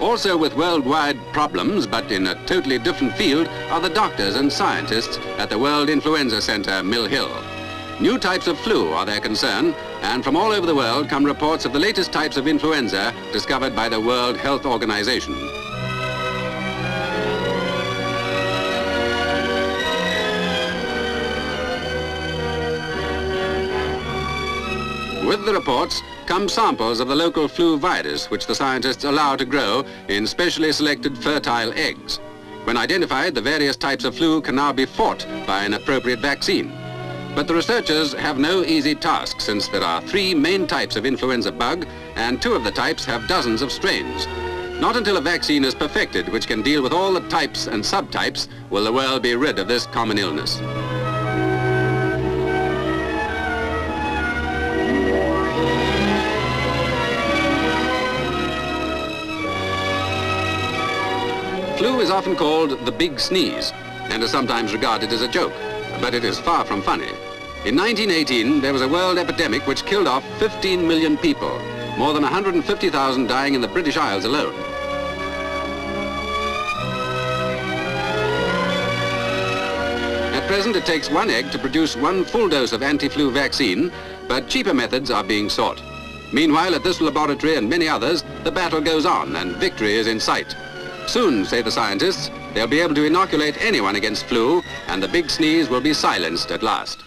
Also with worldwide problems, but in a totally different field, are the doctors and scientists at the World Influenza Center, Mill Hill. New types of flu are their concern, and from all over the world come reports of the latest types of influenza discovered by the World Health Organization. With the reports come samples of the local flu virus, which the scientists allow to grow in specially selected fertile eggs. When identified, the various types of flu can now be fought by an appropriate vaccine. But the researchers have no easy task since there are three main types of influenza bug and two of the types have dozens of strains. Not until a vaccine is perfected which can deal with all the types and subtypes will the world be rid of this common illness. Flu is often called the big sneeze and is sometimes regarded as a joke, but it is far from funny. In 1918, there was a world epidemic which killed off 15 million people, more than 150,000 dying in the British Isles alone. At present, it takes one egg to produce one full dose of anti-flu vaccine, but cheaper methods are being sought. Meanwhile, at this laboratory and many others, the battle goes on and victory is in sight. Soon, say the scientists, they'll be able to inoculate anyone against flu and the big sneeze will be silenced at last.